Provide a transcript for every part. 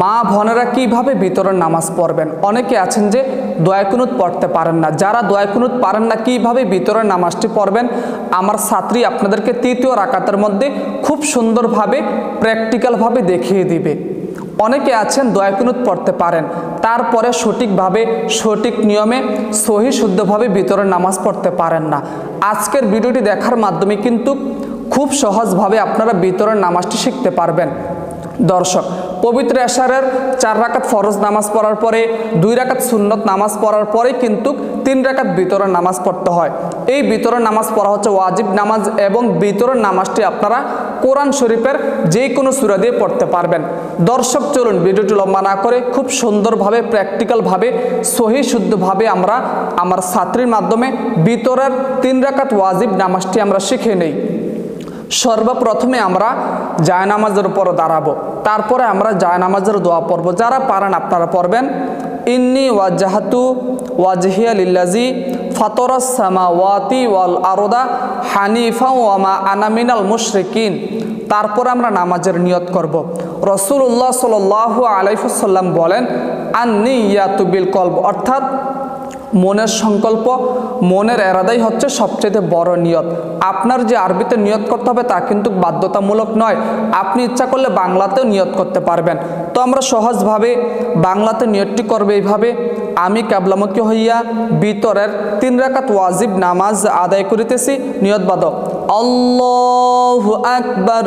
মা বোনেরা কীভাবে ভিতরের নামাজ পড়বেন? অনেকে আছেন যে দয়াকুনুত পড়তে পারেন না। যারা দয়াকুনুত পারেন না, কীভাবে ভিতরের নামাজটি পড়বেন? আমার ছাত্রী আপনাদেরকে তৃতীয় রাকাতের মধ্যে খুব সুন্দরভাবে প্র্যাকটিক্যালভাবে দেখিয়ে দিবে। অনেকে আছেন দয়াকুনুত পড়তে পারেন, তারপরে সঠিকভাবে, সঠিক নিয়মে, সহি শুদ্ধভাবে ভিতরের নামাজ পড়তে পারেন না। আজকের ভিডিওটি দেখার মাধ্যমে কিন্তু খুব সহজভাবে আপনারা ভিতরের নামাজটি শিখতে পারবেন। দর্শক পবিত্র এশারের চার রাকাত ফরজ নামাজ পড়ার পরে, দুই রাকাত সুন্নত নামাজ পড়ার পরে কিন্তু তিন রাকাত ভিতরের নামাজ পড়তে হয়। এই ভিতরের নামাজ পড়া হচ্ছে ওয়াজিব নামাজ এবং ভিতরের নামাজটি আপনারা কোরআন শরীফের যে কোনো সুরা দিয়ে পড়তে পারবেন। দর্শক, চলুন ভিডিওটি লম্বা না করে খুব সুন্দরভাবে প্র্যাকটিক্যালভাবে সহি শুদ্ধভাবে আমরা আমার ছাত্রীর মাধ্যমে বিতরের তিন রাকাত ওয়াজিব নামাজটি আমরা শিখে নেই। সর্বপ্রথমে আমরা জায়নামাজের উপর দাঁড়াবো। তারপরে আমরা জায়নামাজের দোয়া পড়ব। যারা পারেন আপনারা পড়বেন, ইন্নি ওয়াজাহাতু ওয়াজহিয়া লিল্লাজি ফাতরাসামা ওয়াতি ওয়াল আরদা হানিফা ওয়ামা আনামিনাল মুশরিকিন। তারপর আমরা নামাজের নিয়ত করব। রসুল্লাহ সাল আলাইফুসাল্লাম বলেন আন্নি ইয়াতুবিল কল্ব। অর্থাৎ মনের সংকল্প, মনের এরাদাই হচ্ছে সবচেয়ে বড় নিয়ত। আপনার যে আরবিতে নিয়ত করতে হবে তা কিন্তু বাধ্যতামূলক নয়। আপনি ইচ্ছা করলে বাংলাতেও নিয়ত করতে পারবেন। তো আমরা সহজভাবে বাংলাতে নিয়তটি করবে এইভাবে। আমি ক্যাবলামুখী হইয়া বিতরের তিন রাকাত ওয়াজিব নামাজ আদায় করিতেছি নিয়তবাদ অল্লাহ আকবার।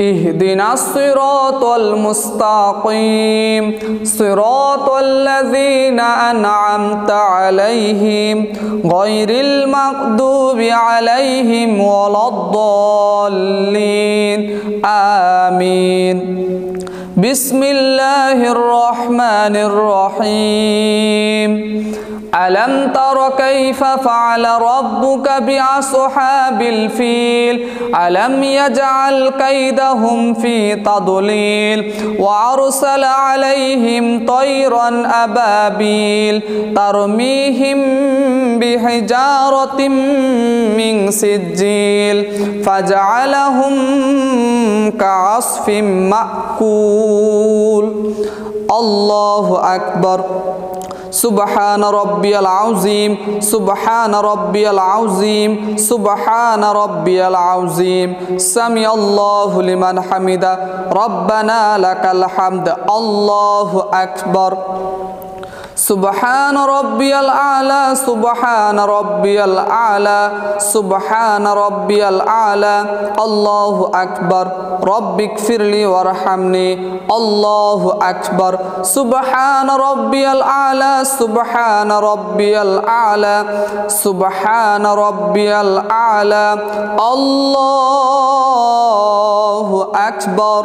اهدنا الصراط المستقيم. صراط الذين أنعمت عليهم غير المغضوب عليهم ولا الضالين. آمين. بسم الله الرحمن الرحيم. ألم تر كيف فعل ربك بأصحاب الفيل؟ ألم يجعل كيدهم في تضليل؟ وأرسل عليهم طيرا أبابيل ترميهم بحجارة من سجيل فجعلهم كعصف مأكول. الله أكبر. سبحان ربي العظيم سبحان ربي العظيم سبحان ربي العظيم. سمع الله لمن حمده. ربنا لك الحمد. الله أكبر. سبحان ربي الأعلى سبحان ربي الأعلى سبحان ربي الأعلى. الله أكبر. رب اغفر لي وارحمني. الله أكبر. سبحان ربي الأعلى سبحان ربي الأعلى. سبحان ربي الأعلى. الله أكبر.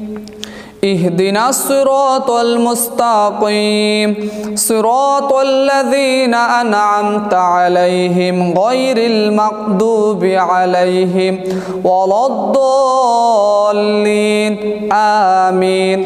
اهدنا الصراط المستقيم. صراط الذين أنعمت عليهم غير المغضوب عليهم ولا الضالين. آمين.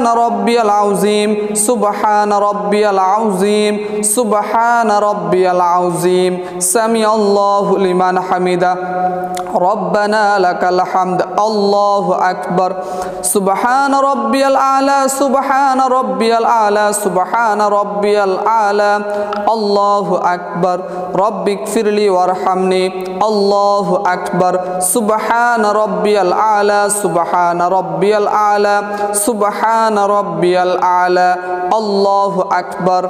سبحان ربي العظيم سبحان ربي العظيم سبحان ربي العظيم. سمع الله لمن حمده. ربنا لك الحمد. الله أكبر. سبحان ربي الأعلى سبحان ربي الأعلى سبحان ربي الأعلى. الله أكبر. رب اغفر لي وارحمني. الله أكبر. سبحان ربي الأعلى سبحان ربي الأعلى. سبحان ربي الأعلى. الله أكبر.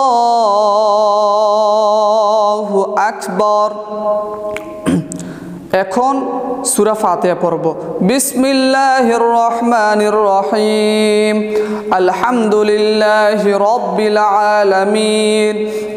আকবার এখন সুরা ফাতিহা পড়ব বিসমিল্লাহির রহমানির রহিম আলহামদুলিল্লাহি রাব্বিল আলামিন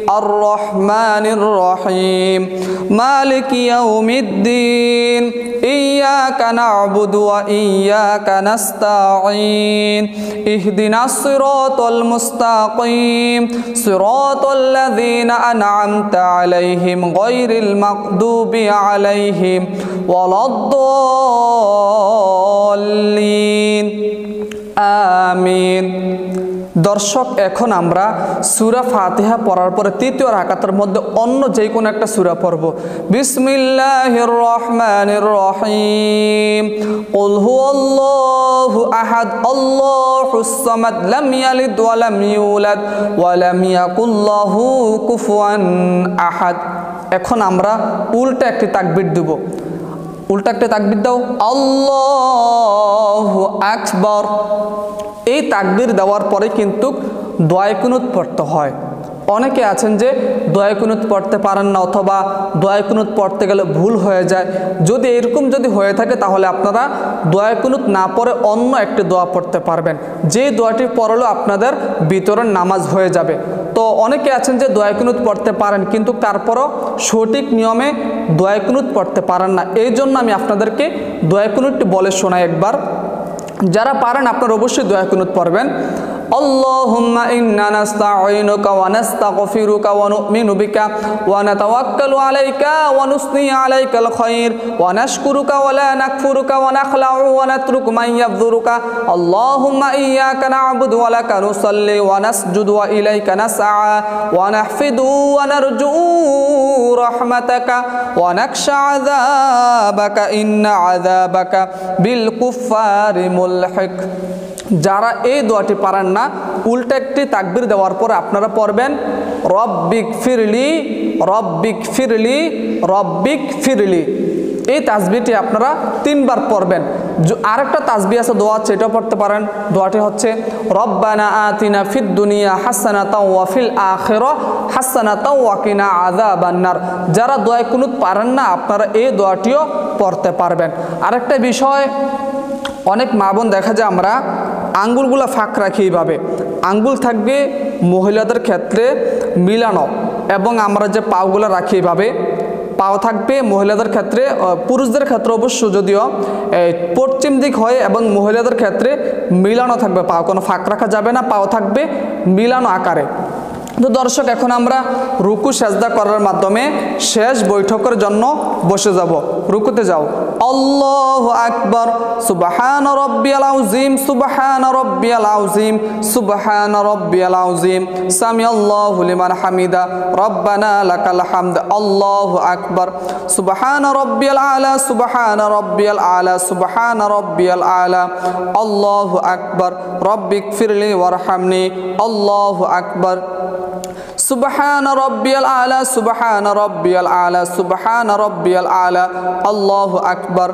الرحمن الرحيم. مالك يوم الدين. إياك نعبد وإياك نستعين. اهدنا الصراط المستقيم. صراط الذين أنعمت عليهم غير المقدوب عليهم ولا الضالين. আমিন। দর্শক, এখন আমরা সুরা ফাতিহা পড়ার পরে তৃতীয় রাকাতের মধ্যে অন্য যে কোনো একটা সুরা পড়ব। বিসমিল্লাহির রহমানির রহিম কুল হুয়াল্লাহু আহাদ আল্লাহুস সামাদ, লাম ইয়ালিদ ওয়া লাম ইউলাদ, ওয়া লাম ইয়াকুল লাহু কুফুয়ান আহাদ। এখন আমরা উল্টা একটি তাকবীর দেব। উল্টা একটা তাকবির দাও। আল্লাহ আকবর। এই তাকবির দেওয়ার পরে কিন্তু দয়াকুনুত পড়তে হয়। অনেকে আছেন যে দয়াকুনুত পড়তে পারেন না অথবা দয়াকুনুত পড়তে গেলে ভুল হয়ে যায়। যদি এরকম যদি হয়ে থাকে তাহলে আপনারা দয়াকুনুত না পড়ে অন্য একটি দোয়া পড়তে পারবেন। যে দোয়াটি পড়লেও আপনাদের বিতরণ নামাজ হয়ে যাবে। তো অনেকে আছেন যে দয়াকুনুত পড়তে পারেন কিন্তু তারপরও সঠিক নিয়মে দয়াকুনুত পড়তে পারেন না। এই জন্য আমি আপনাদেরকে দয়াকুনুতটি বলে শোনাই একবার। যারা পারেন আপনারা অবশ্যই দয়াকুনুত পড়বেন। اللهم إنا نستعينك ونستغفرك ونؤمن بك ونتوكل عليك ونثني عليك الخير ونشكرك ولا نكفرك ونخلع ونترك من يبذرك اللهم إياك نعبد ولك نصلي ونسجد وإليك نسعى ونحفد ونرجو رحمتك ونخشى عذابك إن عذابك بالكفار ملحق. যারা এই দোয়াটি পারেন না, উল্টা একটি তাকবির দেওয়ার পরে আপনারা পড়বেন, রব্বিক ফিরলি রব্বিক ফিরলি রব্বিক ফিরলি। এই তাজবিটি আপনারা তিনবার পড়বেন। আরেকটা তাজবি আছে, দোয়া এটাও পড়তে পারেন। দোয়াটি হচ্ছে, রব্বানা আতিনা ফিদ দুনিয়া হাসানা তাও ওয়াফিল আখের হাসানা তাও ওয়াকিনা আদা বান্নার যারা দোয়া কুনুত পারেন না, আপনারা এই দোয়াটিও পড়তে পারবেন। আরেকটা বিষয়, অনেক মা বোন দেখা যায় আমরা আঙ্গুলগুলো ফাঁক রাখি এইভাবে। আঙ্গুল থাকবে মহিলাদের ক্ষেত্রে মিলানো এবং আমরা যে পাওগুলো রাখি এইভাবে। পাও থাকবে মহিলাদের ক্ষেত্রে পুরুষদের ক্ষেত্রে অবশ্য যদিও পশ্চিম দিক হয় এবং মহিলাদের ক্ষেত্রে মিলানো থাকবে পাও। কোনো ফাঁক রাখা যাবে না, পাও থাকবে মিলানো আকারে। তো দর্শক, এখন আমরা রুকু, সেজদা করার মাধ্যমে শেষ বৈঠকের জন্য বসে যাব। রুকুতে যাও। আল্লাহ আকবর। সুবাহান রব্বিয়াল আউজিম সুবাহান রব্বিয়াল আউজিম সুবাহান রব্বিয়াল আউজিম সামি আল্লাহ লিমান হামিদা। রব্বানা লাকাল হামদ। আল্লাহ আকবর। সুবাহান রব্বিয়াল আলা, সুবাহান রব্বিয়াল আলা, সুবাহান রব্বিয়াল আলা। আল্লাহ আকবর। রব্বিক ফিরলি ওয়ারহামনি। আল্লাহ আকবর। سبحان ربي الأعلى سبحان ربي الأعلى سبحان ربي الأعلى. الله أكبر.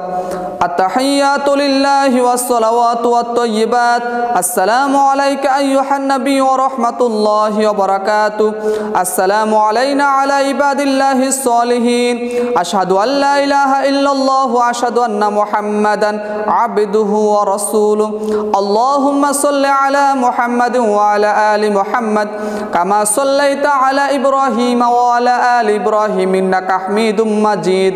التحيات لله والصلوات والطيبات. السلام عليك أيها النبي ورحمة الله وبركاته. السلام علينا على عباد الله الصالحين. أشهد أن لا إله إلا الله وأشهد أن محمدا عبده ورسوله. اللهم صل على محمد وعلى آل محمد كما صليت على إبراهيم وعلى آل إبراهيم إنك حميد مجيد.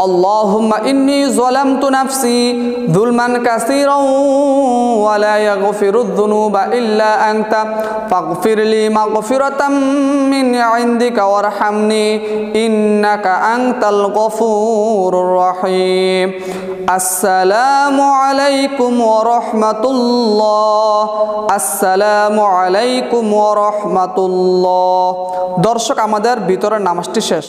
اللهم إني ظلمت نفسي ظلما كثيرا ولا يغفر الذنوب إلا أنت فاغفر لي مغفرة من عندك وارحمني إنك أنت الغفور الرحيم السلام عليكم ورحمة الله السلام عليكم ورحمة الله দর্শক আমাদের ভিতরের নামাজটি শেষ